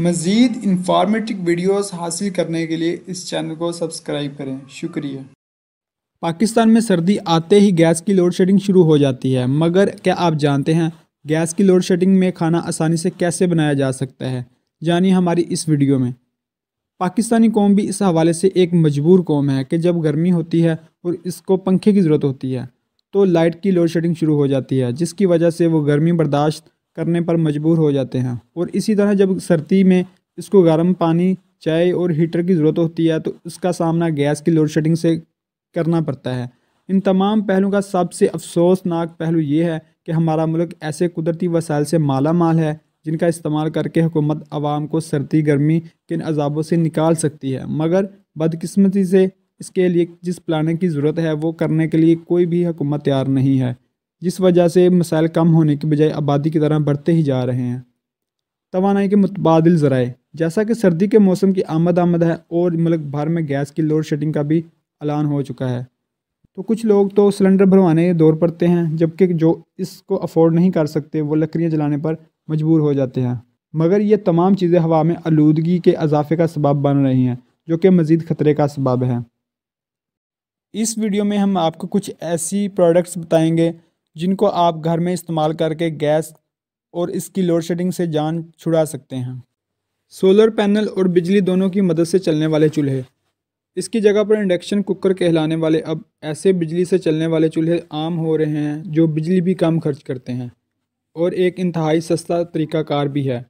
मज़ीद informative videos हासिल करने के लिए इस चैनल को सब्सक्राइब करें। शुक्रिया। पाकिस्तान में सर्दी आते ही गैस की लोड शेडिंग शुरू हो जाती है, मगर क्या आप जानते हैं गैस की लोड शेडिंग में खाना आसानी से कैसे बनाया जा सकता है? जानिए हमारी इस वीडियो में। पाकिस्तानी कौम भी इस हवाले से एक मजबूर कौम है कि जब गर्मी होती है और इसको पंखे की ज़रूरत होती है तो लाइट की लोड शेडिंग शुरू हो जाती है, जिसकी वजह से वो गर्मी बर्दाश्त करने पर मजबूर हो जाते हैं। और इसी तरह जब सर्दी में इसको गर्म पानी, चाय और हीटर की ज़रूरत होती है तो उसका सामना गैस की लोड शेडिंग से करना पड़ता है। इन तमाम पहलुओं का सबसे अफसोसनाक पहलू ये है कि हमारा मुल्क ऐसे कुदरती वसाइल से माला माल है, जिनका इस्तेमाल करके हुकूमत आवाम को सर्दी, गर्मी के इन अजाबों से निकाल सकती है। मगर बदकिस्मती से इसके लिए जिस प्लानिंग की ज़रूरत है, वो करने के लिए कोई भी हुकूमत तैयार नहीं है। जिस वजह से मसाइल कम होने की बजाय आबादी की तरह बढ़ते ही जा रहे हैं। तोानाई के मुतबादल ज़राए, जैसा कि सर्दी के मौसम की आमद आमद है और मुल्क भर में गैस की लोड शेडिंग का भी ऐलान हो चुका है। तो कुछ लोग तो सिलेंडर भरवाने दौर पड़ते हैं, जबकि जो इसको अफोर्ड नहीं कर सकते, वो लकड़ियाँ जलाने पर मजबूर हो जाते हैं। मगर ये तमाम चीज़ें हवा में आलूदगी के इजाफे का सबब बन रही हैं, जो कि मज़ीद ख़तरे का सबब है। इस वीडियो में हम आपको कुछ ऐसी प्रोडक्ट्स बताएँगे जिनको आप घर में इस्तेमाल करके गैस और इसकी लोड शेडिंग से जान छुड़ा सकते हैं। सोलर पैनल और बिजली दोनों की मदद से चलने वाले चूल्हे। इसकी जगह पर इंडक्शन कुकर कहलाने वाले अब ऐसे बिजली से चलने वाले चूल्हे आम हो रहे हैं, जो बिजली भी कम खर्च करते हैं। और एक इंतहाई सस्ता तरीक़ाकार भी है।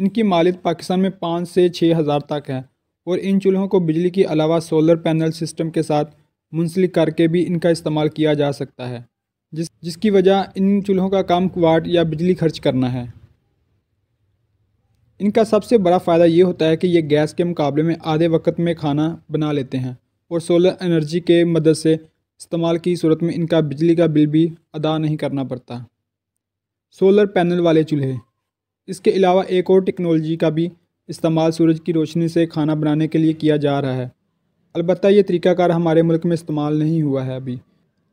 इनकी मालियत पाकिस्तान में पाँच से छः हज़ार तक है और इन चूल्हों को बिजली के अलावा सोलर पैनल सिस्टम के साथ मुंसलिक करके भी इनका इस्तेमाल किया जा सकता है। जिस, जिसकी वजह इन चूल्हों का काम वाट या बिजली खर्च करना है। इनका सबसे बड़ा फ़ायदा ये होता है कि ये गैस के मुकाबले में आधे वक्त में खाना बना लेते हैं और सोलर एनर्जी के मदद से इस्तेमाल की सूरत में इनका बिजली का बिल भी अदा नहीं करना पड़ता। सोलर पैनल वाले चूल्हे। इसके अलावा एक और टेक्नोलॉजी का भी इस्तेमाल सूरज की रोशनी से खाना बनाने के लिए किया जा रहा है। अलबत्त ये तरीक़ाकार हमारे मुल्क में इस्तेमाल नहीं हुआ है अभी।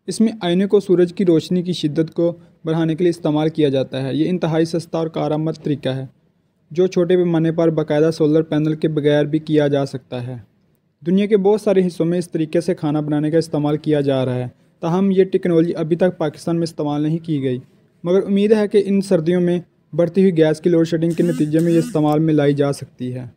इसमें आईने को सूरज की रोशनी की शिद्दत को बढ़ाने के लिए इस्तेमाल किया जाता है। ये इंतहाई सस्ता और कारामद तरीका है, जो छोटे पैमाने पर बाकायदा सोलर पैनल के बगैर भी किया जा सकता है। दुनिया के बहुत सारे हिस्सों में इस तरीके से खाना बनाने का इस्तेमाल किया जा रहा है। ताहम ये टेक्नोलॉजी अभी तक पाकिस्तान में इस्तेमाल नहीं की गई, मगर उम्मीद है कि इन सर्दियों में बढ़ती हुई गैस की लोड शेडिंग के नतीजे में ये इस्तेमाल में लाई जा सकती है।